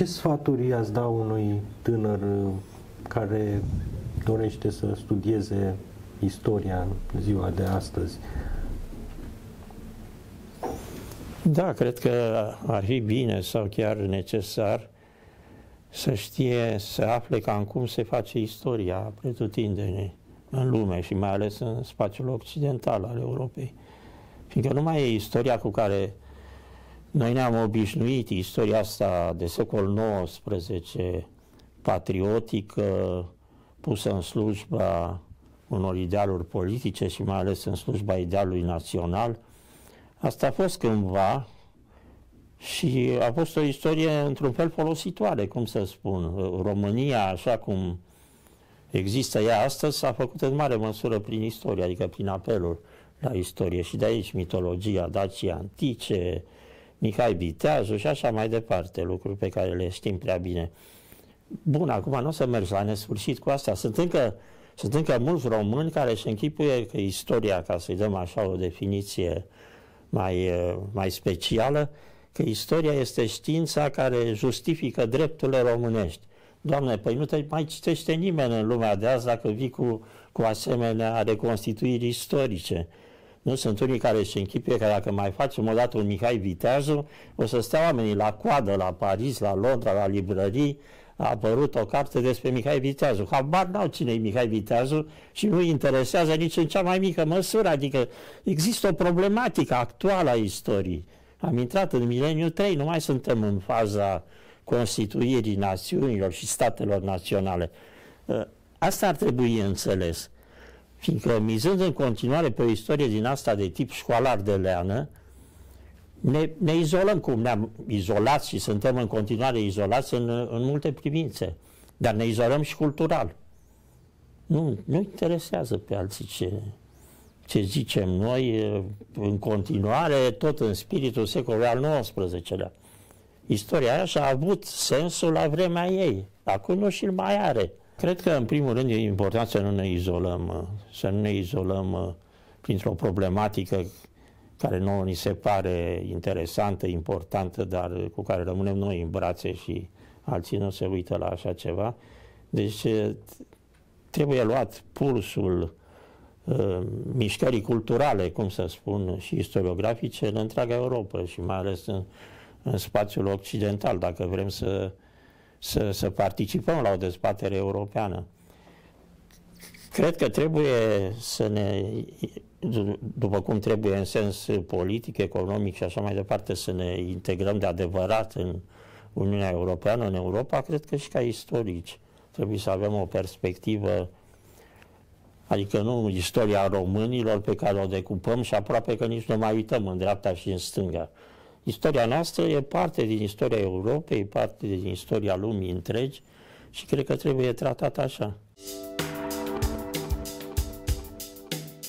Ce sfaturi ați da unui tânăr care dorește să studieze istoria în ziua de astăzi? Da, cred că ar fi bine sau chiar necesar să știe, să afle cam cum se face istoria pretutindene în lume și mai ales în spațiul occidental al Europei. Fiindcă nu mai e istoria cu care noi ne-am obișnuit, istoria asta de secol XIX, patriotică, pusă în slujba unor idealuri politice și mai ales în slujba idealului național. Asta a fost cândva și a fost o istorie într-un fel folositoare, cum să spun. România, așa cum există ea astăzi, s-a făcut în mare măsură prin istorie, adică prin apelul la istorie și de aici mitologia Dacii antice, Mihai Viteazu și așa mai departe, lucruri pe care le știm prea bine. Bun, acum nu o să mergi la nesfârșit cu asta. Sunt încă, sunt încă mulți români care își închipuie că istoria, ca să-i dăm așa o definiție mai, mai specială, că istoria este știința care justifică drepturile românești. Doamne, păi nu te mai citește nimeni în lumea de azi dacă vii cu, cu asemenea reconstituiri istorice. Nu sunt unii care se închipie că dacă mai facem o dată un Mihai Viteazu, o să stea oamenii la coadă la Paris, la Londra, la librării, a apărut o carte despre Mihai Viteazu. Habar n-au cine e Mihai Viteazu și nu interesează nici în cea mai mică măsură. Adică există o problematică actuală a istoriei. Am intrat în mileniul 3, nu mai suntem în faza constituirii națiunilor și statelor naționale. Ă, asta ar trebui înțeles. Fiindcă mizând în continuare pe o istorie din asta de tip școlar de leană, ne, ne izolăm cum ne-am izolat și suntem în continuare izolați în, în multe privințe, dar ne izolăm și cultural. Nu, nu interesează pe alții ce, ce zicem noi în continuare, tot în spiritul secolului al XIX-lea. Istoria aia și-a avut sensul la vremea ei. Acum nu și-l mai are. Cred că, în primul rând, e important să nu ne izolăm, să nu ne izolăm printr-o problematică care nouă ni se pare interesantă, importantă, dar cu care rămânem noi în brațe și alții nu se uită la așa ceva. Deci trebuie luat pulsul uh, mișcării culturale, cum să spun, și istoriografice în întreaga Europa și mai ales în, în spațiul occidental, dacă vrem să, să, să participăm la o dezbatere europeană. Cred că trebuie să ne, după cum trebuie în sens politic, economic și așa mai departe, să ne integrăm de adevărat în Uniunea Europeană, în Europa, cred că și ca istorici trebuie să avem o perspectivă Adică nu istoria românilor pe care o decupăm și aproape că nici nu mai uităm în dreapta și în stânga. Istoria noastră e parte din istoria Europei, parte din istoria lumii întregi și cred că trebuie tratată așa.